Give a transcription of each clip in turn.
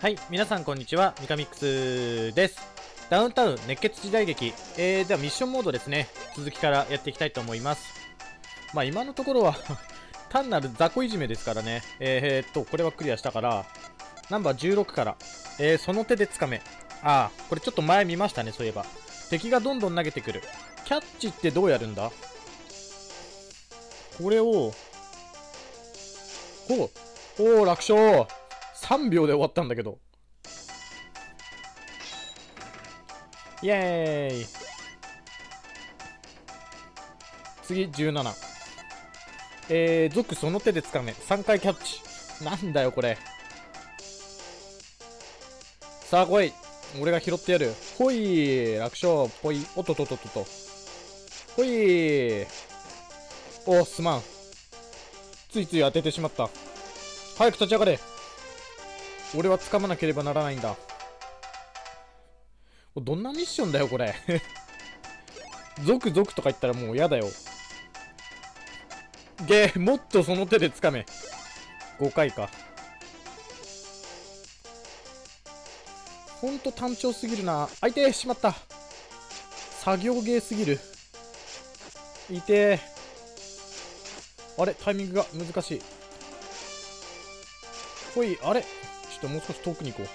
はい、皆さんこんにちは、ミカミックスです。ダウンタウン熱血時代劇、えー、ではミッションモードですね、続きからやっていきたいと思います。まあ今のところは 単なる雑魚いじめですからね、えー、っと、これはクリアしたから、ナンバー16から、えー、その手でつかめ。ああ、これちょっと前見ましたね、そういえば。敵がどんどん投げてくる。キャッチってどうやるんだ？これを、おおお楽勝3秒で終わったんだけど。イエーイ次、17。えー、族その手でつかめ。3回キャッチ。なんだよ、これ。さあ、来い。俺が拾ってやる。ほい楽勝。ぽい。おっとっとっとっと。ほいお、すまん。ついつい当ててしまった。早く立ち上がれ。俺は掴まなければならないんだ。どんなミッションだよ、これ。ゾクゾクとか言ったらもう嫌だよ。ゲー、もっとその手で掴め。5回か。ほんと単調すぎるな。あ、いてしまった。作業ゲーすぎる。いてあれタイミングが難しい。ほい、あれょっともう少し遠くに行こ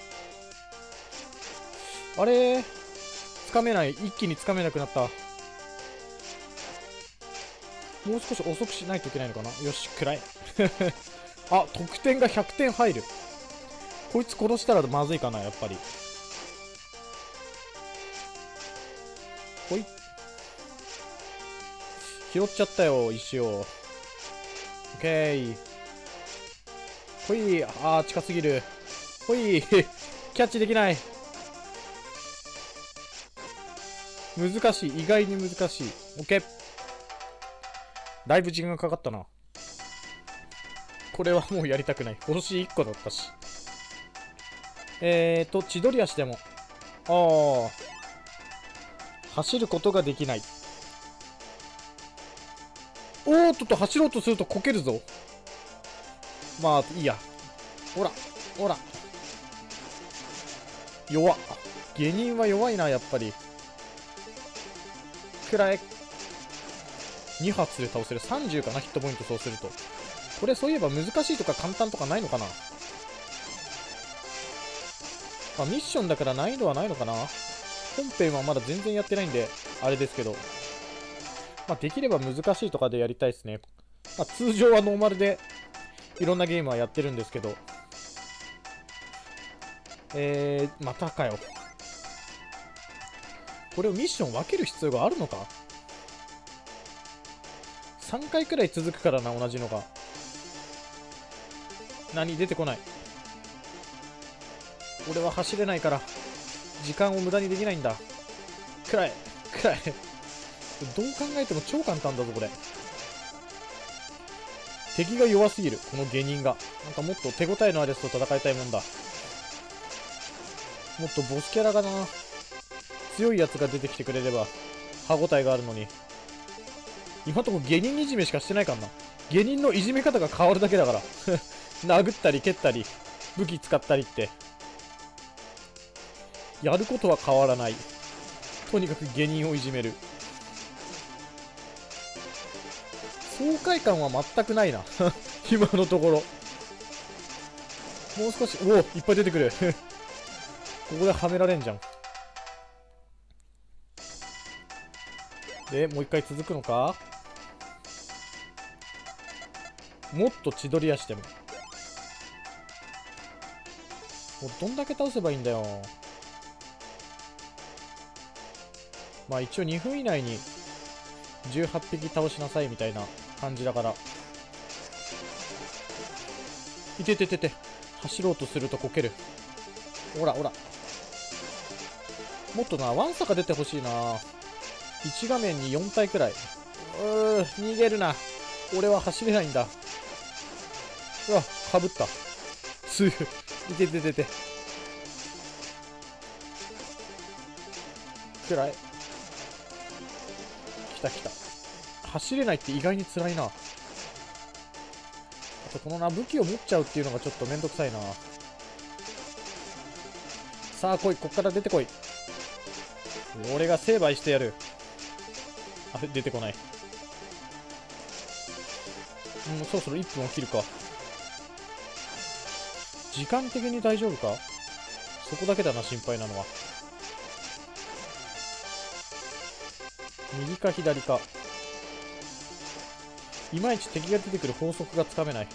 う。あれ？つかめない。一気につかめなくなった。もう少し遅くしないといけないのかな？よし、暗い。あ、得点が100点入る。こいつ殺したらまずいかな、やっぱり。ほい。拾っちゃったよ、石を。オッケー。ほい。あー、近すぎる。ほい。キャッチできない。難しい。意外に難しい。オッケー。だいぶ時間がかかったな。これはもうやりたくない。星1個だったし。えーと、千鳥足でも。あー。走ることができない。おーっとと、走ろうとするとこけるぞ。まあ、いいや。ほら、ほら。弱っ。芸人は弱いな、やっぱり。くらえ。2発で倒せる。30かな、ヒットポイントそうすると。これそういえば難しいとか簡単とかないのかな？まあ、ミッションだから難易度はないのかな？本編はまだ全然やってないんで、あれですけど。まあ、できれば難しいとかでやりたいですね。まあ、通常はノーマルで、いろんなゲームはやってるんですけど。えー、またかよ。これをミッション分ける必要があるのか ?3 回くらい続くからな、同じのが。何？出てこない。俺は走れないから、時間を無駄にできないんだ。くらい、くらい。どう考えても超簡単だぞ、これ。敵が弱すぎる、この芸人が。なんかもっと手応えのあるやつと戦いたいもんだ。もっとボスキャラがな、強いやつが出てきてくれれば、歯応えがあるのに。今んとこ芸人いじめしかしてないからな。芸人のいじめ方が変わるだけだから。殴ったり蹴ったり、武器使ったりって。やることは変わらない。とにかく芸人をいじめる。爽快感は全くないな。今のところ。もう少し、おお、いっぱい出てくる。ここではめられんじゃん。で、もう一回続くのか？もっと千鳥足でも。もうどんだけ倒せばいいんだよ。まあ一応2分以内に18匹倒しなさいみたいな感じだから。いてててて。走ろうとするとこける。ほらほら。もっとな、ワンサが出てほしいな。1画面に4体くらい。うー、逃げるな。俺は走れないんだ。うわ、かぶった。つい、いてててて。くらい。来た来た。走れないって意外に辛いな。あとこのな、武器を持っちゃうっていうのがちょっとめんどくさいな。さあ来いこっから出てこい俺が成敗してやる。あれ出てこない。もうそろそろ1分を切るか。時間的に大丈夫か？そこだけだな心配なのは。右か左か。いまいち敵が出てくる法則がつかめない。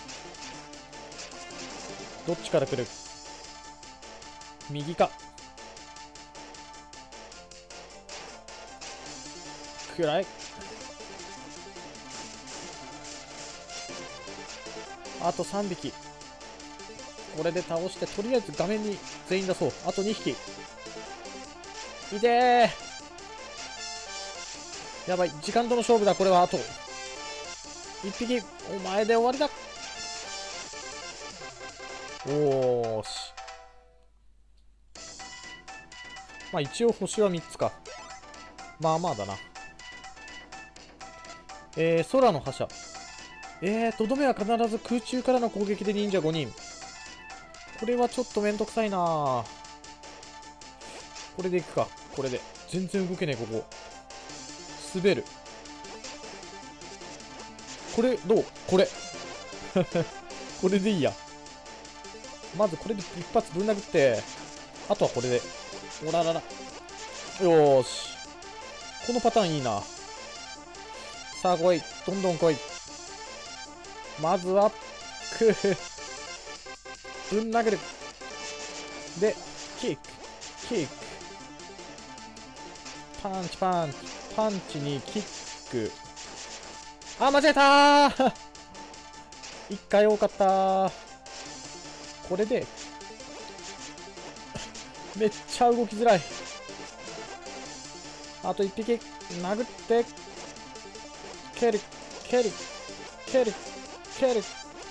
どっちから来る？右か。暗いあと3匹。これで倒してとりあえず画面に全員出そう。あと2匹。いてやばい。時間との勝負だ。これはあと1匹。お前で終わりだ。おーし。まあ一応星は3つか。まあまあだな。えー、空の覇者。えー、とどめは必ず空中からの攻撃で忍者5人。これはちょっとめんどくさいな。これでいくか。これで。全然動けねえここ。滑る。これどう？これ。これでいいや。まずこれで一発ぶん殴って。あとはこれで。おららら。よーし。このパターンいいな。さあ来い。どんどん来い。まずはくぶん殴る。でキック。キック。パンチパンチ。パンチにキック。あ間違えたー。一回多かったこれで めっちゃ動きづらい。あと一匹殴って蹴る蹴る蹴る蹴る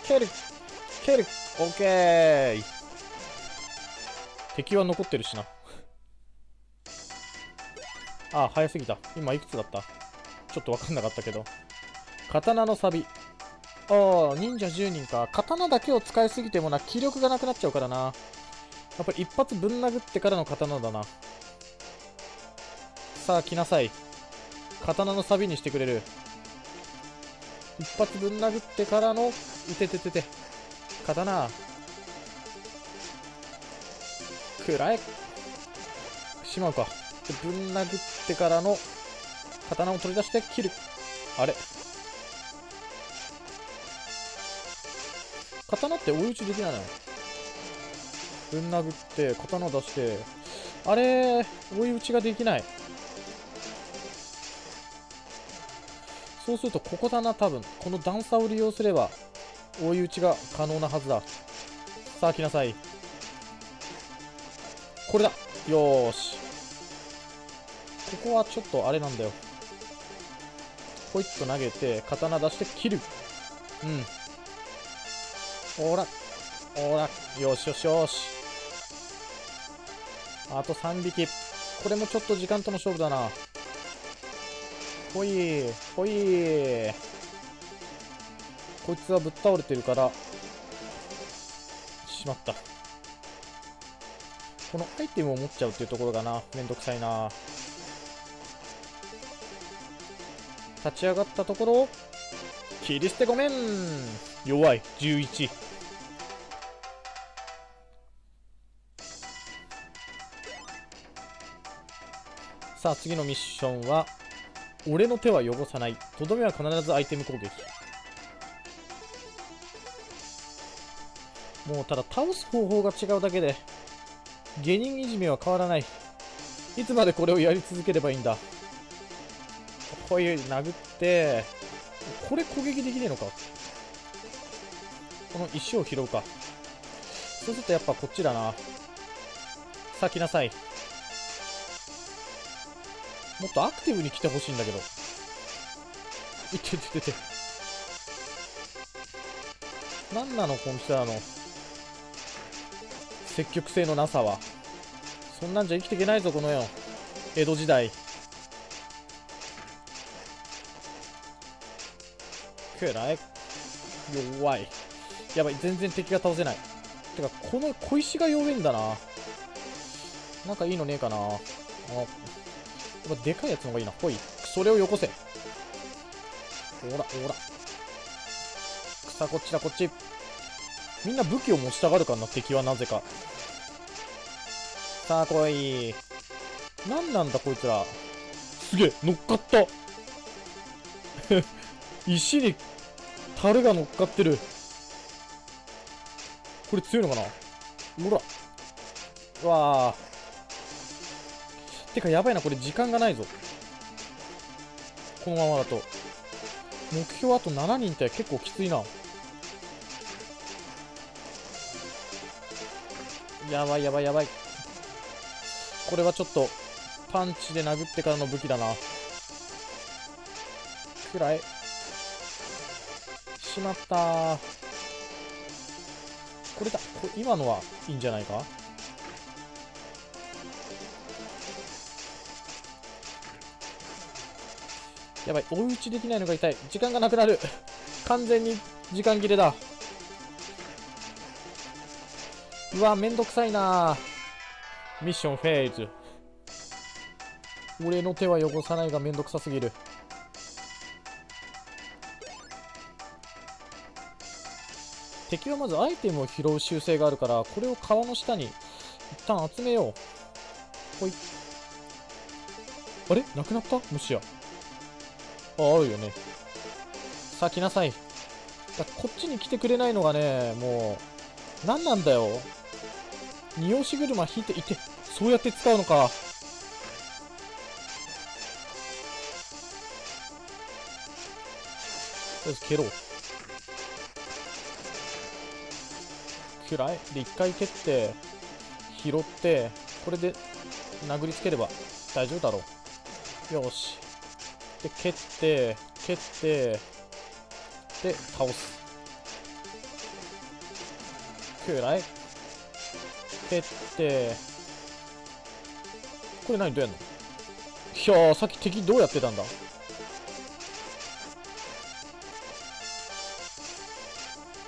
蹴る蹴るオッケー敵は残ってるしな。あ早すぎた。今いくつだった？ちょっと分かんなかったけど。刀のサビ。ああ忍者10人か。刀だけを使いすぎてもな気力がなくなっちゃうからな。やっぱり一発ぶん殴ってからの刀だな。さあ来なさい。刀のサビにしてくれる一発ぶん殴ってからのいてててて刀。くらえ。しまうか。ぶん殴ってからの刀を取り出して切る。あれ。刀って追い打ちできないのぶん殴って刀出して。あれ追い打ちができない。そうするとここだな多分この段差を利用すれば追い打ちが可能なはずだ。さあ来なさい。これだ。よーし。ここはちょっとあれなんだよ。ポイッと投げて刀出して切る。うん。ほら。ほら。よしよしよし。あと3匹。これもちょっと時間との勝負だな。ほいほい。こいつはぶっ倒れてるからしまった。このアイテムを持っちゃうっていうところがなめんどくさいな。立ち上がったところを切り捨てごめん。弱い。11さあ次のミッションは俺の手は汚さない。とどめは必ずアイテム攻撃もうただ倒す方法が違うだけで下人いじめは変わらない。いつまでこれをやり続ければいいんだ。ほいう殴ってこれ攻撃できねえのか。この石を拾うか。そうするとやっぱこっちだな。さあ来なさい。もっとアクティブに来てほしいんだけど。いてててて何なのこの人らの。積極性のなさは。そんなんじゃ生きていけないぞこの世。江戸時代。くらい。弱い。やばい。全然敵が倒せない。てかこの小石が弱いんだな。なんかいいのねえかな。あ、っぱでかいやつの方がいいな。ほい。それをよこせ。ほら、ほら。さあ、こっちだ、こっち。みんな武器を持ちたがるかな、敵はなぜか。さあ、来い。なんなんだ、こいつら。すげえ、乗っかった。石に樽が乗っかってる。これ強いのかなほら。うわあ。てか、やばいな、これ時間がないぞ。このままだと。目標あと7人って結構きついな。やばいやばいやばい。これはちょっと、パンチで殴ってからの武器だな。くらい。しまった。これだ。こ今のはいいんじゃないか？やばい。追い打ちできないのが痛い。時間がなくなる。完全に時間切れだ。うわ、めんどくさいなミッションフェーズ。俺の手は汚さないがめんどくさすぎる。敵はまずアイテムを拾う習性があるから、これを川の下に一旦集めよう。ほい。あれ？なくなった？もしや。あ、あるよね。さあ来なさい。だこっちに来てくれないのがね、もう、何なんだよ。二押し車引いていて、そうやって使うのか。とりあえず蹴ろう。くらい？で、一回蹴って、拾って、これで殴りつければ大丈夫だろう。よし。で、蹴って、蹴って、で、倒す。くらい？蹴って、これ何どうやんの？いやー、さっき敵どうやってたんだ？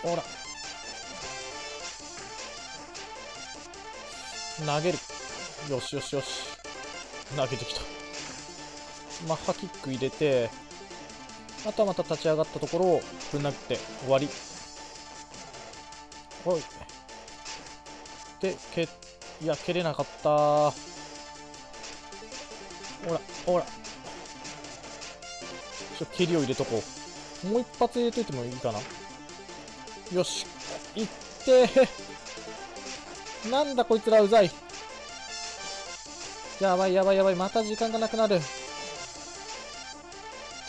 ほら。投げる。よしよしよし。投げてきた。マッハキック入れて、あとはまた立ち上がったところをぶん殴って終わり。ほい。で、蹴、いや、蹴れなかったほら、ほら。ちょ、蹴りを入れとこう。もう一発入れといてもいいかな。よし。いってー。なんだこいつらうざい。やばいやばいやばい。また時間がなくなる。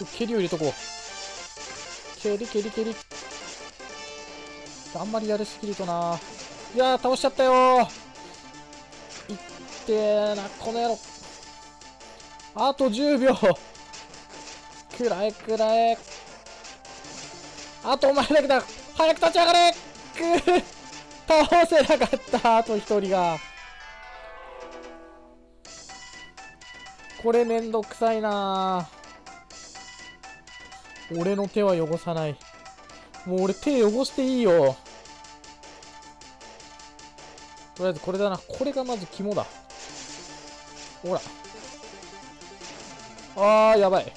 ちょ、蹴りを入れとこう。蹴り蹴り蹴り。あんまりやりすぎるとな。いや、倒しちゃったよー。いってーな、この野郎。あと10秒。くらえくらえ。あとお前だけだ。早く立ち上がれくー 倒せなかった。あと一人が。これめんどくさいな俺の手は汚さない。もう俺手汚していいよ。とりあえずこれだな。これがまず肝だ。ほら。あー、やばい。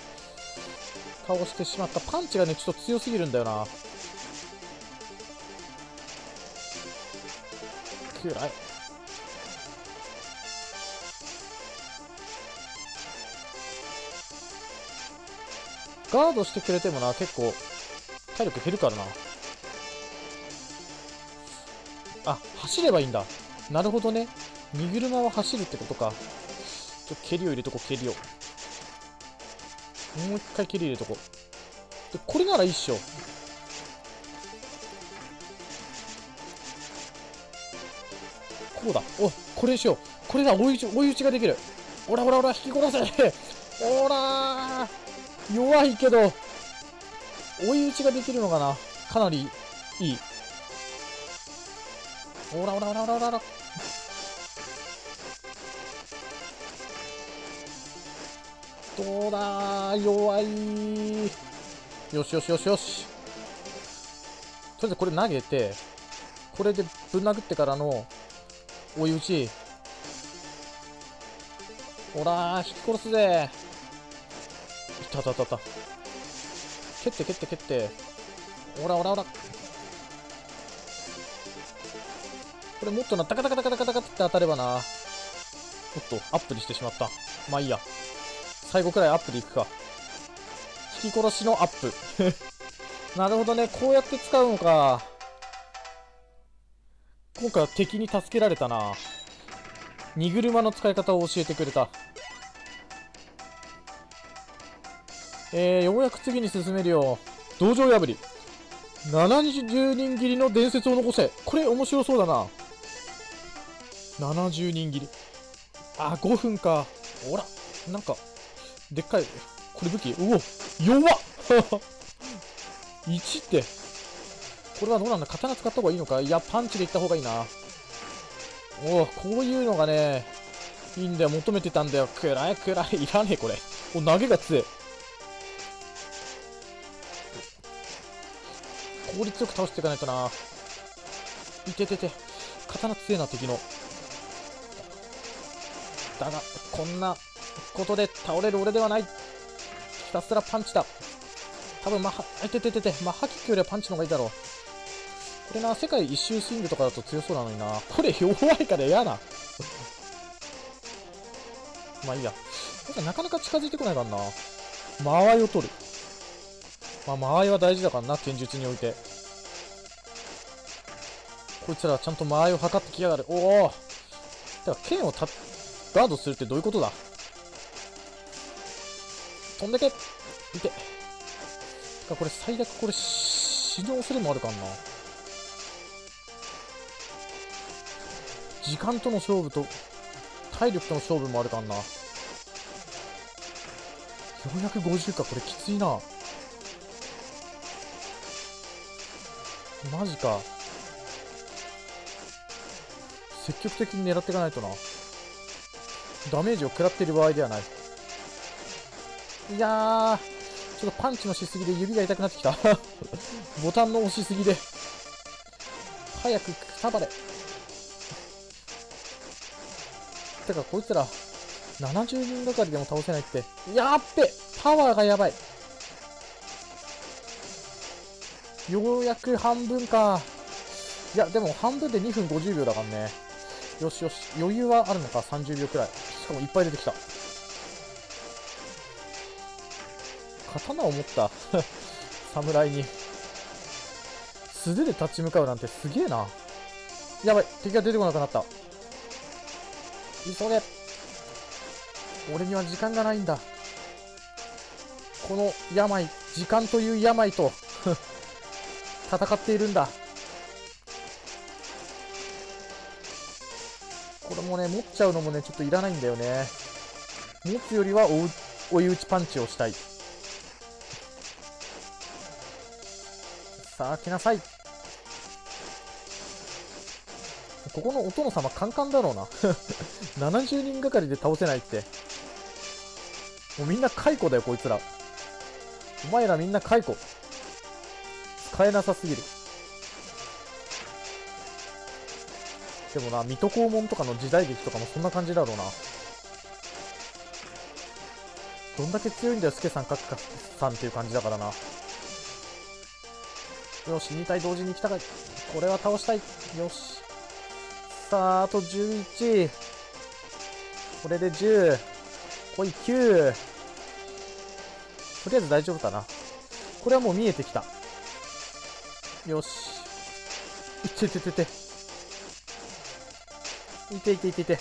倒してしまった。パンチがね、ちょっと強すぎるんだよな。くらい。ガードしてくれてもな、結構、体力減るからな。あ、走ればいいんだ。なるほどね。荷車は走るってことか。ちょっと、蹴りを入れとこ、蹴りを。もう一回蹴り入れとこ。で、これならいいっしょ。こうだ。お、これにしよう。これだ、追い打ち、追い打ちができる。おらおらおら、引き殺せおら弱いけど、追い打ちができるのかな？かなりいい。おらおらおらおらおらおら。どうだ弱いよしよしよしよし。とりあえずこれ投げて、これでぶん殴ってからの追い打ち。ほらー引き殺すぜいたったたた。蹴って蹴って蹴って。ほらほらほら。これもっとなタカタカタカタカタカって当たればなおっとアップにしてしまったまあいいや最後くらいアップでいくか引き殺しのアップなるほどねこうやって使うのか今回は敵に助けられたな荷車の使い方を教えてくれたえー、ようやく次に進めるよ。道場破り。70人切りの伝説を残せ。これ面白そうだな。70人切り。あ5分か。ほら。なんかでっかい。これ武器。うお。弱っ。1って。これはどうなんだ。刀使った方がいいのか。いやパンチでいった方がいいな。おおこういうのがねいいんだよ。求めてたんだよ。暗い暗い。いらねえこれ。お投げが強い。効率よく倒していかないとな。いててて。刀強えな敵の。だがこんなことで倒れる俺ではない。ひたすらパンチだ。多分マハあてててて。マッハキックよりはパンチの方がいいだろう。これな世界一周スイングとかだと強そうなのにな。これ弱いから嫌な まあいいや。なかなか近づいてこないからな。間合いを取る。まあ間合いは大事だからな剣術において。こいつらはちゃんと間合いを測ってきやがる。おお。だか剣をたガードするってどういうことだ？飛んでけ。いて。かこれ最悪これ死ぬ恐れもあるからな。時間との勝負と体力との勝負もあるからな。450か。これきついな。マジか。積極的に狙っていかないとな。ダメージを食らっている場合ではない。いやーちょっとパンチのしすぎで指が痛くなってきた。ボタンの押しすぎで。早くくたばれ。てかこいつら70人がかりでも倒せないって。やっべパワーがやばい。ようやく半分か。いやでも半分で2分50秒だからね。よしよし。余裕はあるのか？30秒くらい。しかもいっぱい出てきた。刀を持った 侍に。素手で立ち向かうなんてすげえな。やばい。敵が出てこなくなった。急げ。俺には時間がないんだ。この病時間という病と戦っているんだ。これもね持っちゃうのもねちょっといらないんだよね。持つよりは追い打ちパンチをしたい。さあ来なさい。ここのお殿様カンカンだろうな。70人がかりで倒せないって。もうみんな解雇だよこいつら。お前らみんな解雇。使えなさすぎる。でもな水戸黄門とかの時代劇とかもそんな感じだろうな。どんだけ強いんだよスケさんカッカさんっていう感じだからな。よし2体同時に来たかこれは倒したい。よし。さああと11これで10こい9とりあえず大丈夫かな。これはもう見えてきた。よし。いってててて。いっていていていて。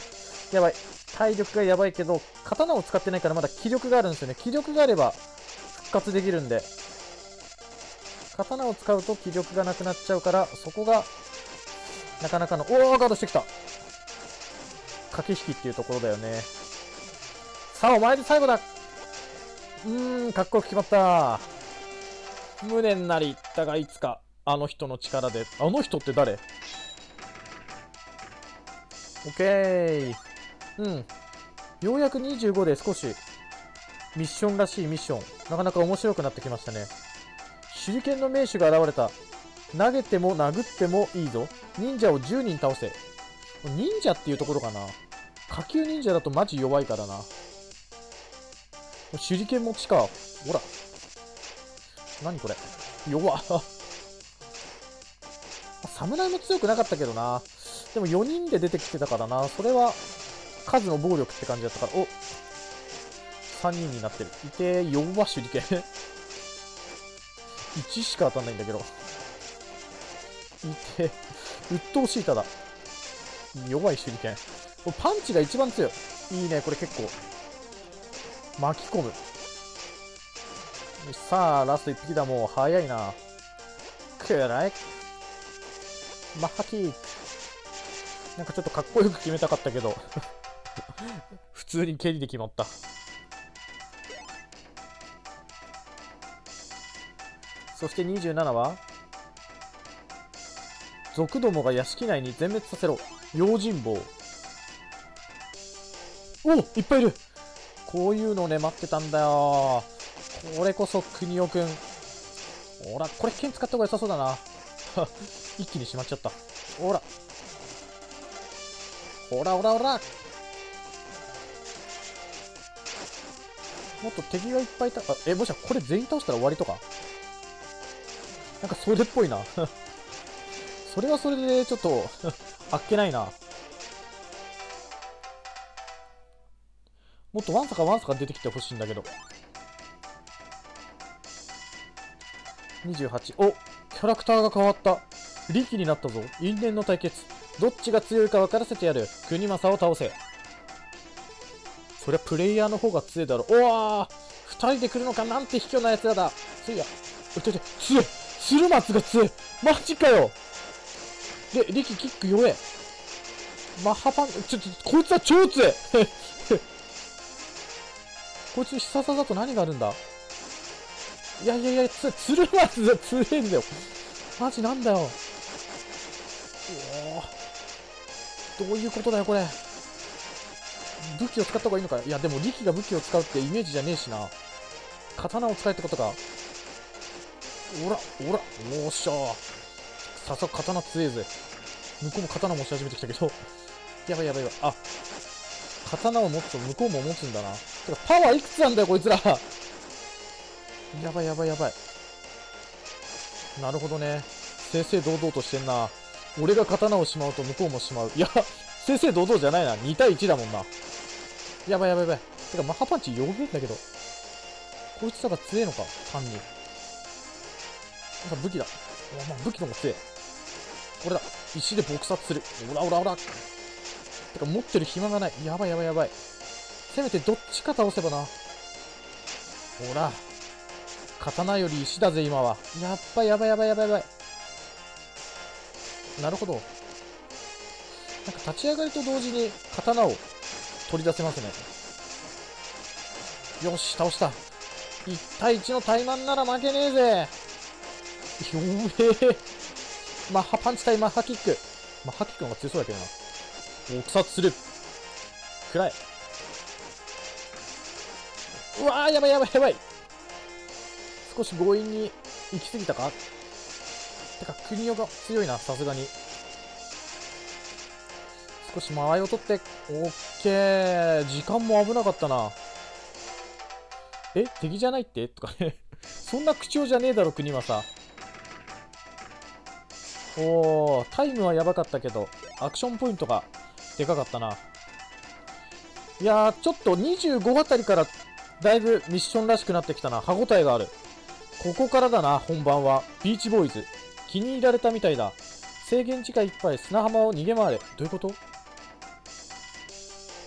やばい。体力がやばいけど刀を使ってないからまだ気力があるんですよね。気力があれば復活できるんで。刀を使うと気力がなくなっちゃうからそこがなかなかのおおガードしてきた。駆け引きっていうところだよね。さあお前で最後だ。うーんかっこよく決まった。無念なりだがいつか。あの人の力で。あの人って誰？オッケー。うん。ようやく25で少し。ミッションらしいミッション。なかなか面白くなってきましたね。手裏剣の名手が現れた。投げても殴ってもいいぞ。忍者を10人倒せ。忍者っていうところかな。下級忍者だとマジ弱いからな。手裏剣持ちか。ほら。何これ。弱っ。侍も強くなかったけどな。でも4人で出てきてたからな。それは数の暴力って感じだったから。お3人になってる。いて、弱手裏剣。1 しか当たんないんだけど。いて、鬱陶しいただ。弱い手裏剣。パンチが一番強い。いいね、これ結構。巻き込む。さあ、ラスト1匹だ、もう。早いな。くらい。マッハキック。なんかちょっとかっこよく決めたかったけど 普通に蹴りで決まった。そして27は族どもが屋敷内に全滅させろ。用心棒。おいっぱいいるこういうのをね、待ってたんだよ。これこそ、国尾くん。ほら、これ剣使った方が良さそうだな。一気にしまっちゃった。ほら。ほらほらほらもっと敵がいっぱいいた。あ、え、もしこれ全員倒したら終わりとか？なんかそれっぽいな。それはそれでちょっと あっけないな。もっとワンサかワンサか出てきてほしいんだけど。28。おキャラクターが変わった。力になったぞ。因縁の対決。どっちが強いか分からせてやる。国政を倒せ。そりゃプレイヤーの方が強いだろ。おわ二人で来るのかなんて卑怯な奴らだ。ついや。うてて、強い鶴松が強いマジかよで、力キック弱え。マッハパン、ちょ、ちょ、こいつは超強い こいつ必殺技と何があるんだ？いやいやいや、つ、鶴松が強いんだよ。マジなんだよ。どういうことだよ、これ。武器を使った方がいいのかいや、でも力が武器を使うってイメージじゃねえしな。刀を使えってことか。おら、おら、おっしゃさすが刀強えぜ。向こうも刀持ち始めてきたけど。やばいやばいやばい。あ、刀を持つと向こうも持つんだな。てか、パワーいくつなんだよ、こいつら。やばいやばいやばい。なるほどね。正々堂々としてんな。俺が刀をしまうと向こうもしまう。いや、正々堂々じゃないな。2対1だもんな。やばいやばいやばい。てか、マハパンチ弱えんだけど。こいつらが強えのか、単に。なんか武器だ。まあ、武器の方が強え。これだ。石で撲殺する。オラオラオラ。てか、持ってる暇がない。やばいやばいやばい。せめてどっちか倒せばな。ほら。刀より石だぜ、今は。やっぱやばいやばいやばいやばい。なるほど。なんか立ち上がりと同時に刀を取り出せますね。よし、倒した。1対1の怠慢なら負けねえぜ。よえマッハパンチ対マッハキック。マッハキックの方が強そうだけどな。撲殺する。暗い。うわー、やばいやばいやばい。少し強引に行き過ぎたか？てか、国オが強いな、さすがに。少し間合いを取って、オッケー。時間も危なかったな。え敵じゃないって？とかね そんな口調じゃねえだろ、国はさ。おー、タイムはやばかったけど、アクションポイントがでかかったな。いやー、ちょっと25あたりからだいぶミッションらしくなってきたな。歯応えがある。ここからだな、本番は。ビーチボーイズ。気に入られたみたいだ。制限時間いっぱい砂浜を逃げ回れ。どういうこと？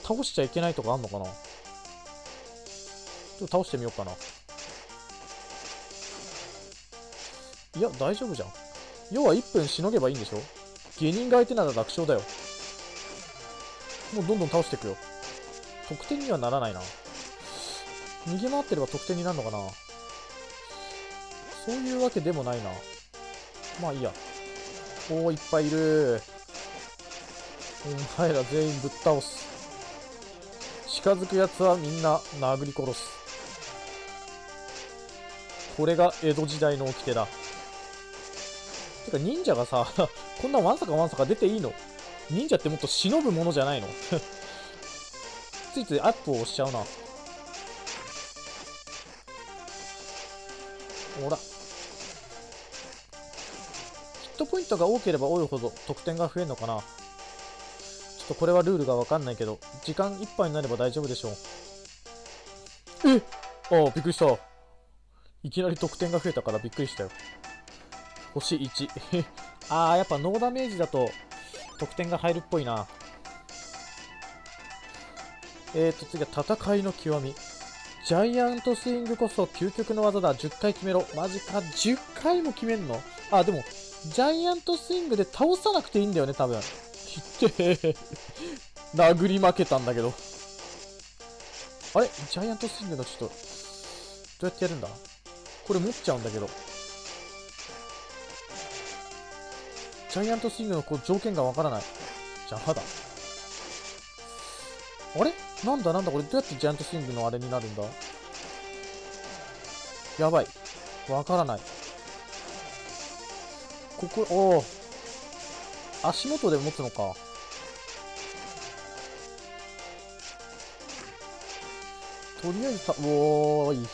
倒しちゃいけないとかあんのかな？ちょっと倒してみようかな。いや、大丈夫じゃん。要は1分しのげばいいんでしょ？芸人が相手なら楽勝だよ。もうどんどん倒していくよ。得点にはならないな。逃げ回ってれば得点になるのかな？そういうわけでもないな。まあいいや。おー、いっぱいいる。お前ら全員ぶっ倒す。近づく奴はみんな殴り殺す。これが江戸時代の掟だ。てか忍者がさ、こんなわんさかわんさか出ていいの？忍者ってもっと忍ぶものじゃないの？ついついアップを押しちゃうな。ほらットポイントが多ければ多いほど得点が増えるのかな？ちょっとこれはルールがわかんないけど時間いっぱいになれば大丈夫でしょう。えああびっくりした。いきなり得点が増えたからびっくりしたよ。星1 ああやっぱノーダメージだと得点が入るっぽいな。えーと次は戦いの極み。ジャイアントスイングこそ究極の技だ。10回決めろ。マジか。10回も決めんの？あでもジャイアントスイングで倒さなくていいんだよね多分。ひって殴り負けたんだけど。あれ？ジャイアントスイングのちょっとどうやってやるんだ？これ持っちゃうんだけど。ジャイアントスイングのこう条件がわからない。邪魔だ。あれ？なんだ？なんだ？これどうやってジャイアントスイングのあれになるんだ？やばい。わからない。ここ、おお。足元で持つのか。とりあえずた、おーい。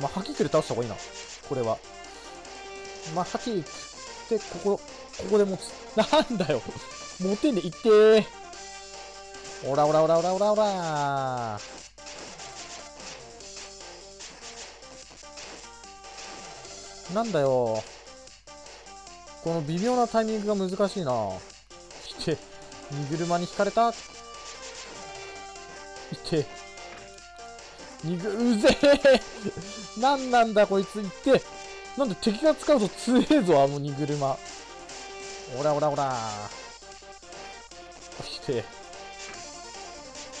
まあ、ハキクで倒した方がいいな。これは。まあ、ハキで、ここ、ここで持つ。なんだよ。持てんで、いってー。おらおらおらおらおらおらなんだよ。この微妙なタイミングが難しいな。来て、荷車に引かれた。いて。にぐ、うぜえなんなんだこいつ、いって。なんで敵が使うと強えぞ、あの荷車。おらおらおら。来て。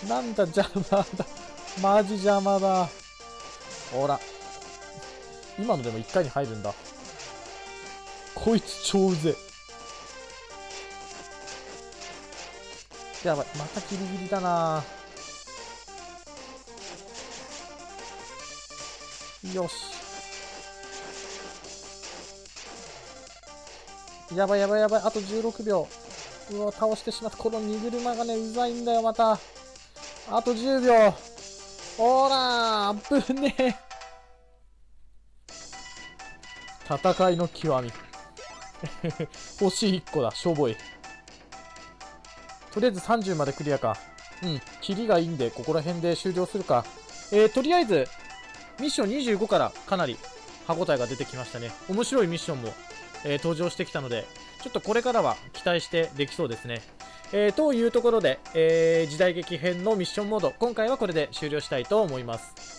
なんだ、邪魔だ。マジ邪魔だ。ほら。今のでも1回に入るんだ。こいつ超うぜ。やばい。またギリギリだなよし。やばいやばいやばい。あと16秒。うわ、倒してしまった。この荷車がね、うざいんだよ、また。あと10秒。ほらー、危ねえ。戦いの極み。星1個だ、しょぼい。とりあえず30までクリアか。うん、キリがいいんで、ここら辺で終了するか。えー、とりあえず、ミッション25からかなり歯応えが出てきましたね。面白いミッションも、えー、登場してきたので、ちょっとこれからは期待してできそうですね。えー、というところで、えー、時代劇編のミッションモード、今回はこれで終了したいと思います。